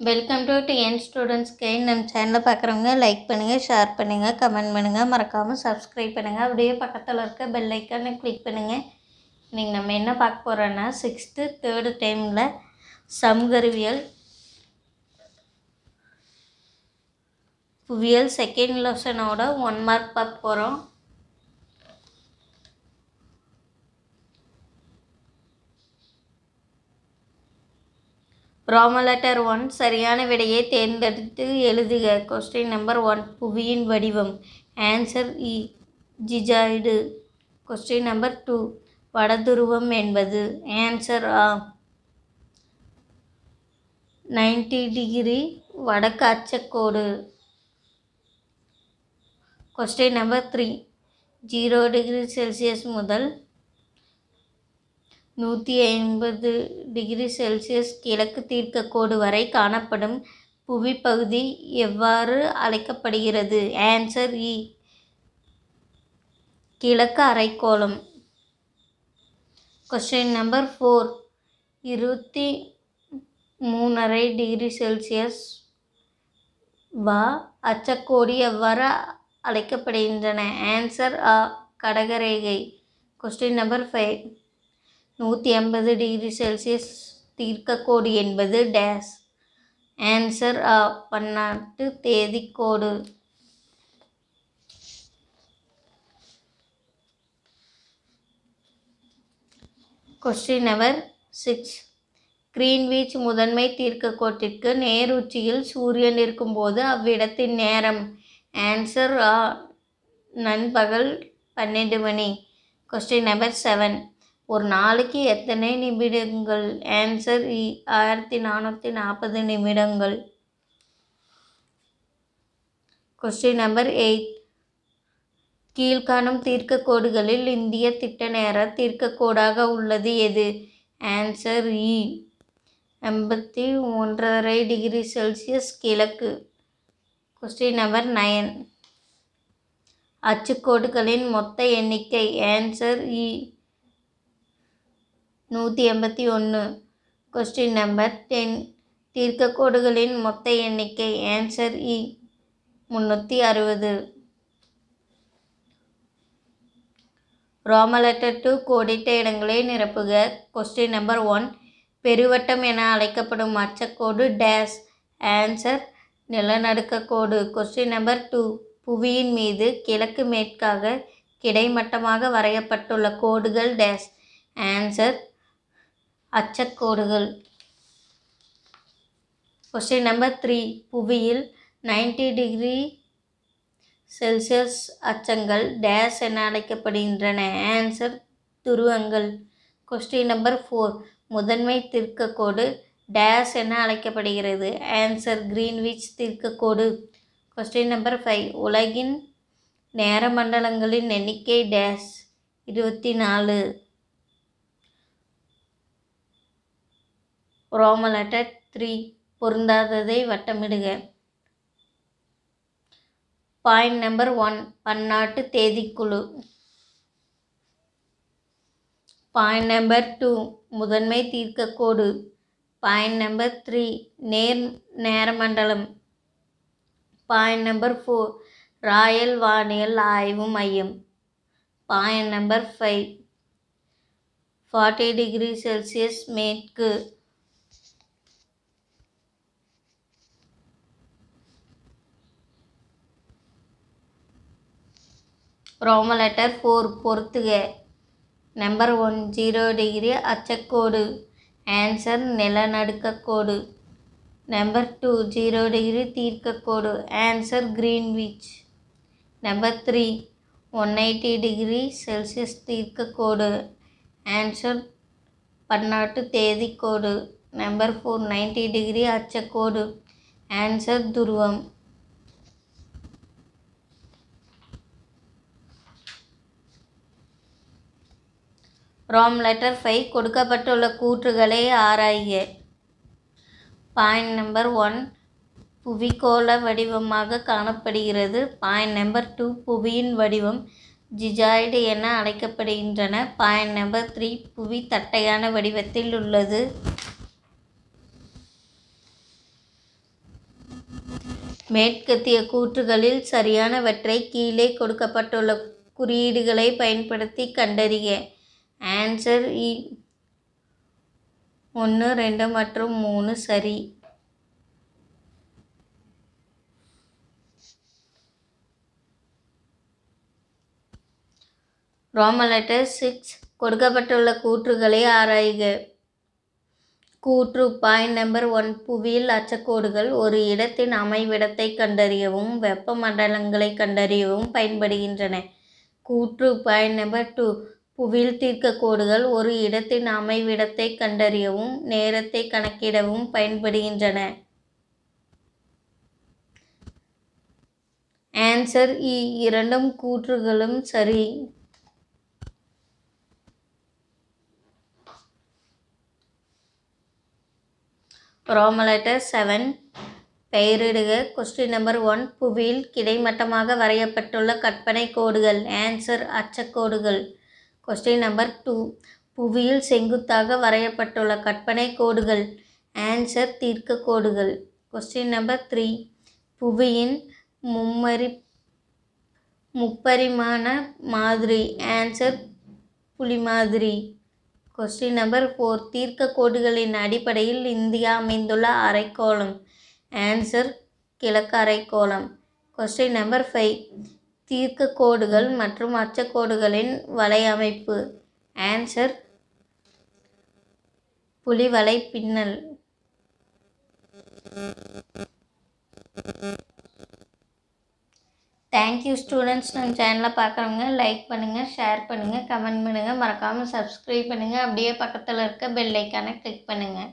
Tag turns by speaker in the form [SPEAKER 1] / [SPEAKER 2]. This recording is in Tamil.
[SPEAKER 1] Welcome to TN students guide நம்ம சேனலை பார்க்குறவங்க லைக் பண்ணுங்கள் ஷேர் பண்ணுங்கள் கமெண்ட் பண்ணுங்கள் மறக்காமல் சப்ஸ்கிரைப் பண்ணுங்கள் அப்படியே பக்கத்தில் இருக்க பெல் ஐக்கானை கிளிக் பண்ணுங்கள் இன்றைக்கி நம்ம என்ன பார்க்க போகிறோன்னா சிக்ஸ்த்து தேர்டு டைமில் சம்கருவியல் புவியியல் செகண்ட் லெசனோட ஒன் மார்க் பார்க்க போகிறோம் ராம லெட்டர் ஒன் சரியான விடையை தேர்ந்தெடுத்து எழுதுக. கொஸ்டின் நம்பர் ஒன் புவியின் வடிவம். ஆன்சர் இ e, geoid. Question number two வடதுருவம் என்பது. ஆன்சர் ஆ நைன்டி டிகிரி வடக்கு அச்சக்கோடு. Question number three zero degree Celsius முதல் நூற்றி ஐம்பது டிகிரி செல்சியஸ் கிழக்கு தீர்க்கக்கோடு வரை காணப்படும் புவிப்பகுதி எவ்வாறு அழைக்கப்படுகிறது? ஆன்சர் இ. கிழக்கு அரைக்கோளம். கொஸ்டின் நம்பர் ஃபோர் இருபத்தி மூணரை டிகிரி செல்சியஸ் வா அச்சக்கோடி எவ்வாறு அழைக்கப்படுகின்றன? ஆன்சர் அ கடகரேகை. கொஸ்டின் நம்பர் ஃபைவ் நூற்றி ஐம்பது டிகிரி செல்சியஸ் தீர்க்கக்கோடு என்பது டேஸ். ஆன்சர் ஆ பன்னாட்டு தேதிக்கோடு. கொஸ்டின் நம்பர் சிக்ஸ் கிரீன்வீச் முதன்மை தீர்க்கக்கோட்டிற்கு நேருச்சியில் சூரியன் இருக்கும்போது அவ்விடத்தின் நேரம். ஆன்சர் ஆ நண்பகல் பன்னெண்டு மணி. கொஸ்டின் நம்பர் செவன் ஒரு நாளைக்கு எத்தனை நிமிடங்கள்? ஆன்சர் இ ஆயிரத்தி நானூற்றி நாற்பது நிமிடங்கள். கொஸ்டின் நம்பர் எயிட் கீழ்காணும் தீர்க்கக்கோடுகளில் இந்திய திட்ட நேர தீர்க்கக்கோடாக உள்ளது எது? ஆன்சர் இ எண்பத்தி ஒன்றரை டிகிரி செல்சியஸ் கிழக்கு. கொஸ்டின் நம்பர் நயன் அச்சுக்கோடுகளின் மொத்த எண்ணிக்கை. ஆன்சர் இ நூற்றி எண்பத்தி ஒன்று கொஸ்டின் நம்பர் டென் தீர்க்கக்கோடுகளின் மொத்த எண்ணிக்கை. ஆன்சர் இ முந்நூற்றி அறுபது. ரோமலெட்டர் டு டூ கோடிட்ட இடங்களை நிரப்புக. கொஸ்டின் நம்பர் ஒன் பெருவட்டம் என அழைக்கப்படும் அச்சக்கோடு டேஸ் ஆன்சர் நிலநடுக்கக்கோடு கொஸ்டின் நம்பர் டூ புவியின் மீது கிழக்கு மேற்காக கிடைமட்டமாக வரையப்பட்டுள்ள கோடுகள் டேஸ் ஆன்சர் அச்சக்கோடுகள். கொஸ்டின் நம்பர் த்ரீ புவியில் நைன்டி டிகிரி செல்சியஸ் அச்சங்கள் டேஸ் என அழைக்கப்படுகின்றன. ஆன்சர் துருவங்கள். கொஸ்டின் நம்பர் ஃபோர் முதன்மை திருக்கக்கோடு டேஸ் என அழைக்கப்படுகிறது. ஆன்சர் கிரீன்விச் திருக்கக்கோடு. கொஸ்டின் நம்பர் ஃபைவ் உலகின் நேர மண்டலங்களின் எண்ணிக்கை டேஸ் இருபத்தி நாலு. ரோம லெட்டர் த்ரீ பொருந்தாததை வட்டமிடுக. பாயிண்ட் நம்பர் ஒன் பன்னாட்டு தேதிக்குழு. பாயிண்ட் நம்பர் டூ முதன்மை தீர்க்கக்கோடு. பாயிண்ட் நம்பர் த்ரீ நேர் நேரமண்டலம். பாயிண்ட் நம்பர் ஃபோர் ராயல் வானியல் ஆய்வு மையம். Point number five forty degree Celsius மேற்கு. ரோம லெட்டர் ஃபோர் பொறுத்துக நம்பர் ஒன் ஜீரோ டிகிரி அச்சக்கோடு. ஆன்சர் நிலநடுக்கக்கோடு. Number two zero degree தீர்க்கக்கோடு. Answer Greenwich number three one eighty degree Celsius தீர்க்கக்கோடு. Answer பன்னாட்டு தேதிக்கோடு. நம்பர் ஃபோர் நைன்டி டிகிரி அச்சக்கோடு. ஆன்சர் துருவம். ரோம் லெட்டர் ஃபைவ் கொடுக்கப்பட்டுள்ள கூற்றுகளை ஆராய்க. பாயிண்ட் நம்பர் ஒன் புவிக்கோள வடிவமாக காணப்படுகிறது. பாயிண்ட் நம்பர் டூ புவியின் வடிவம் ஜிஜாய்டு என அழைக்கப்படுகின்றன. பாயிண்ட் நம்பர் த்ரீ புவி தட்டையான வடிவத்தில் உள்ளது. மேற்கத்திய கூற்றுகளில் சரியானவற்றை கீழே கொடுக்கப்பட்டுள்ள குறியீடுகளை பயன்படுத்தி கண்டறிய ஆன்சர் இ ஒன்று ரெண்டு மற்றும் மூணு சரி. ரோமலெட்டர் சிக்ஸ் கொடுக்கப்பட்டுள்ள கூற்றுகளை ஆராய்க. கூற்று பாயிண்ட் நம்பர் ஒன் புவியில் அச்சக்கோடுகள் ஒரு இடத்தின் அமைவிடத்தை கண்டறியவும் வெப்பமண்டலங்களை கண்டறியவும் பயன்படுகின்றன. கூற்று பாயிண்ட் நம்பர் டூ புவியில் தீர்க்க கோடுகள் ஒரு இடத்தின் அமைவிடத்தை கண்டறியவும் நேரத்தை கணக்கிடவும் பயன்படுகின்றன. Answer E e. இரண்டும் கூற்றுகளும் சரி. ரோமலெட்டர் செவன் பெயரிடுக. கொஸ்டின் நம்பர் ஒன் புவியில் கிடைமட்டமாக வரையப்பட்டுள்ள கற்பனை கோடுகள். ஆன்சர் அச்சக்கோடுகள் கொஸ்டின் நம்பர் டூ புவியில் செங்குத்தாக வரையப்பட்டுள்ள கற்பனை கோடுகள். ஆன்சர் தீர்க்க கோடுகள். கொஸ்டின் நம்பர் த்ரீ புவியின் மும்மரி முப்பரிமாண மாதிரி. ஆன்சர் புலி மாதிரி. கொஸ்டின் நம்பர் ஃபோர் தீர்க்க கோடுகளின் அடிப்படையில் இந்தியா அமைந்துள்ள அரைக்கோளம். ஆன்சர் கிழக்கு அரைக்கோளம். கொஸ்டின் நம்பர் ஃபைவ் தீர்க்க கோடுகள் மற்றும் அச்சக்கோடுகளின் வலையமைப்பு. ஆன்சர் புலிவலை பின்னல். தேங்க்யூ ஸ்டூடெண்ட்ஸ் நம்ம சேனலை பார்க்குறவங்க லைக் பண்ணுங்கள் ஷேர் பண்ணுங்கள் கமெண்ட் பண்ணுங்கள் மறக்காமல் சப்ஸ்கிரைப் பண்ணுங்கள் அப்படியே பக்கத்தில் இருக்க பெல் ஐக்கானை கிளிக் பண்ணுங்கள்